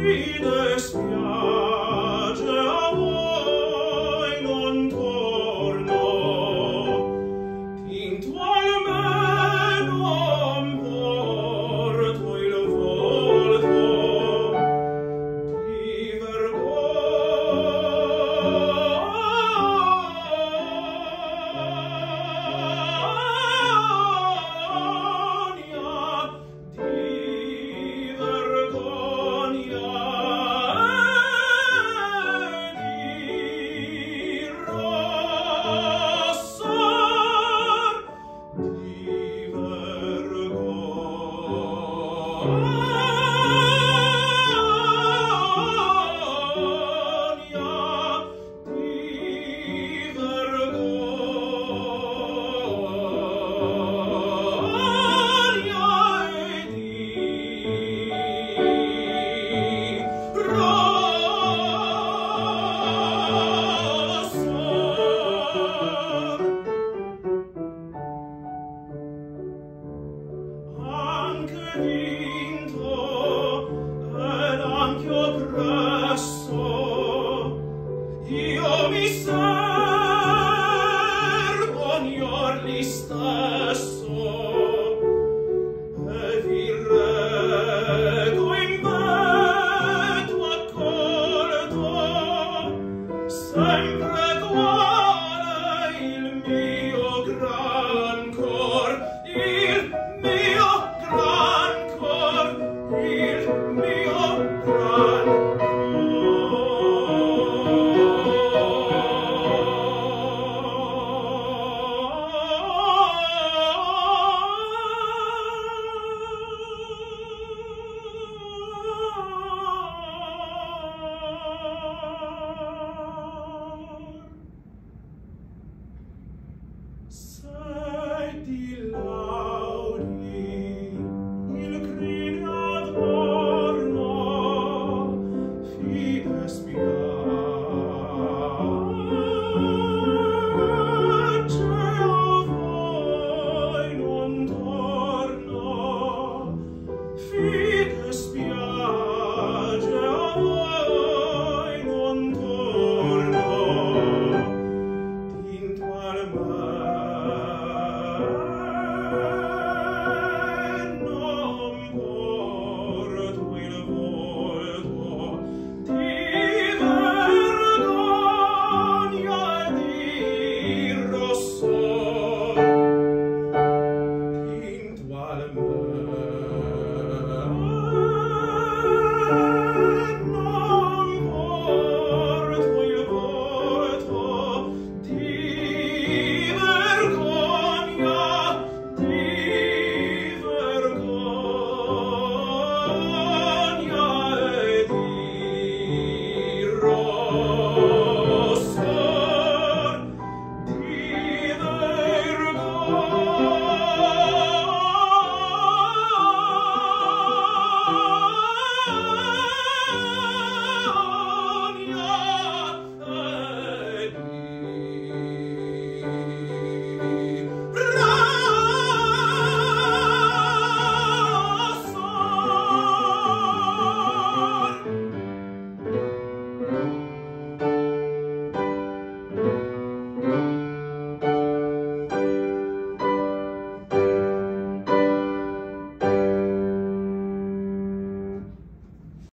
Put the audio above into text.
Fine spiace presso io mi sa